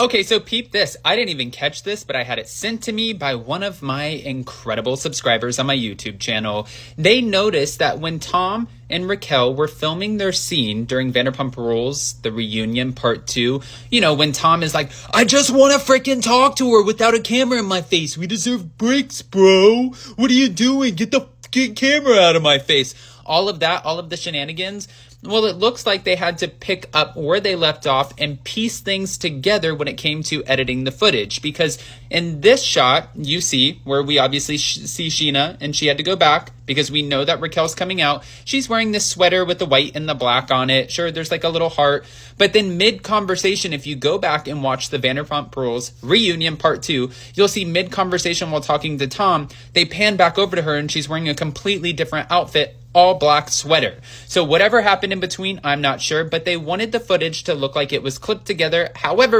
Okay, so peep this. I didn't even catch this, but I had it sent to me by one of my incredible subscribers on my YouTube channel. They noticed that when Tom and Raquel were filming their scene during Vanderpump Rules, the reunion part two, you know, when Tom is like, I just want to freaking talk to her without a camera in my face. We deserve breaks, bro. What are you doing? Get the camera out of my face. All of that, all of the shenanigans well, it looks like they had to pick up where they left off and piece things together when it came to editing the footage. Because in this shot, you see where we obviously see Scheana and she had to go back because we know that Raquel's coming out. She's wearing this sweater with the white and the black on it. Sure, there's like a little heart. But then mid conversation, if you go back and watch the Vanderpump Rules reunion part two, you'll see mid conversation while talking to Tom, they pan back over to her and she's wearing a completely different outfit all black sweater. So whatever happened in between, I'm not sure, but they wanted the footage to look like it was clipped together. However,